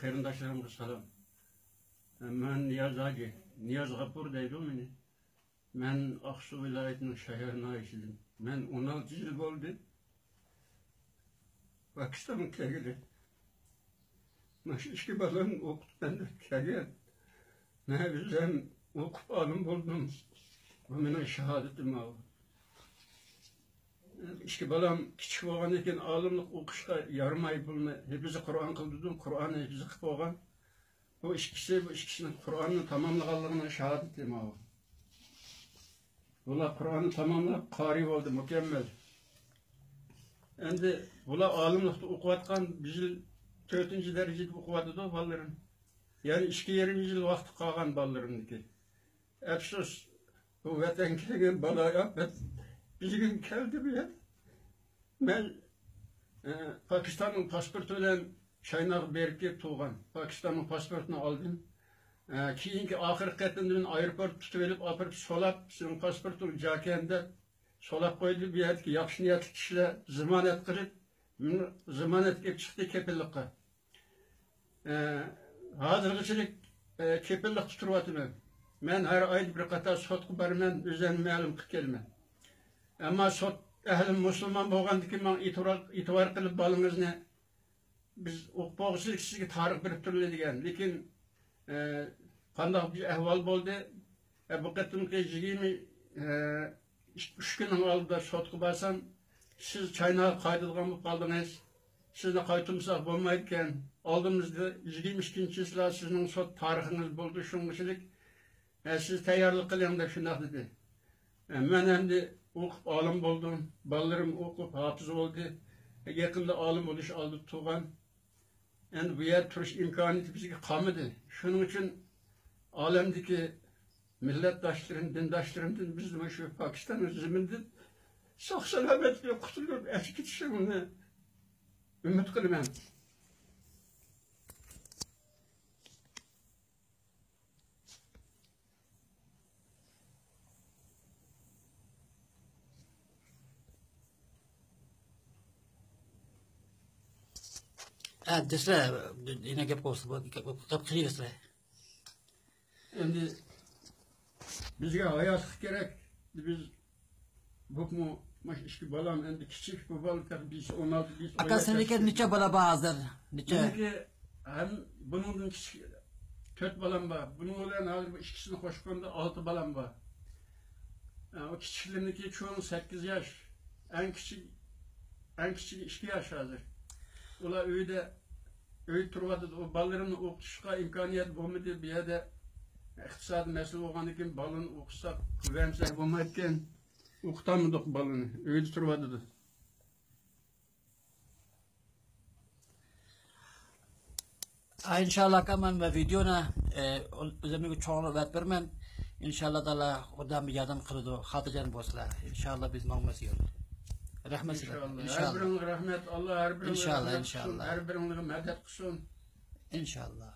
Kırındaşlarımga salam. Men Niyaz Hacı, Niyaz Gapur deydi o meni. Men Aksu vilayetinin şehirine işledim. Men 16 yıl oldu. Pakistan'ın kegili. Naş işki balın okup ben de kegil. Ne bizden okup alım buldum. Bu menin şehadetim abi. İşki balam kichik bo'lgan ekan olimlik o'qishga yarimay pulni hifzi qur'on qildidim qur'onni hifzi qilib olgan bu ikkisi bu ikkisini qur'onni tamomlaganligini shahodatim u bular qur'onni tamomlab qori bo'ldi mukammal endi bular olimlikda o'qiyotgan bir yil to'rtinchi darajada o'qiyotidi bolalarim ya'ni ikki yarim yil vaqti qolgan bolalarimniki afsus bu vatan kelgan bolaga bir gün geldi bir yer. Ben e, Pakistan'ın pasportu bilen Şaynak gelip tuğan. Pakistan'ın pasportunu aldım. E, kiyinki ahir qatından aeroport tutup elip apırıp solap, senin pasportun jakende solap koydu bir yer ki yakşı niyetli kişiler zamanet kırıp zamanet gelip çıktı kepillikle. E, hazırgıçılık e, kepillik tuturuvatım. Ben her ay bir kata sotku barmen üzerine ma'lum qilib ammo sot ahli musulmon bo'lgandiki man e'tibor e'tibor qilib bolangizni biz o'qib sizga tarix berib turli degan lekin e, qandoq bir ahvol bo'ldi bu qatimki yigirma e, uch kunning oldida sotga borsam siz chaynab qaytadigan bo'lib qoldingiz sizni qaytarmasak bo'lmaydi ekan oldimizda yigirma ikkinchi sizlar sizning sot tarixingiz bo'ldi shungachilik siz tayyorlik qiling deb shundoq dedi. E, man endi o'qib olim bo'ldim bolalarim o'qib hofiz bo'ldi yaqinda olim bo'lish oldi tug'an endi bu yer turish imkoniyati bizga qolmadi shuning uchun olamdagi millatdoshlarim dindoshlarimdan biz nima shu pokiston zimmindan sog' salomatlikka qutulib aytib ketishimni umid qilaman Ha, desler, yine gap olsun, bu gap kıyı desler. endi bizga hayotlik kerak biz bukmu mash ishki bolam endi kichik bu bola biz o'n olti biz Aka senike niçe bala bazıdır, niçe? Buniki hem bunun kichik to'rt bolam bor buning bilan hozir bu ikkisini qo'shganda olti bolam bor o kichiklarniki cho'ng sakkiz yosh eng kichik eng kichigi ikki yosh hozir ular uyda öy turvatdi u bolalarimni o'qitishga imkoniyat bo'lmadi bu yerda iqtisodiy masala bo'lgandan keyin bolani o'qitsak quvamsak bo'lmayotgan o'qitolmadik bolani uyda turvatdi inshaalloh aka man va videoni e, o'zimga cho'g'ilib aytib berman inshaalloh taala odam yordam qiladi xotirjam bo'lsinlar inshaalloh biz nomimiz yo'q Rahmet har İnşallah. biringizga rahmat alloh har biringizga Inshaallah, rahmat qilsin inshaallah. har biringizga madad qilsin İnşallah.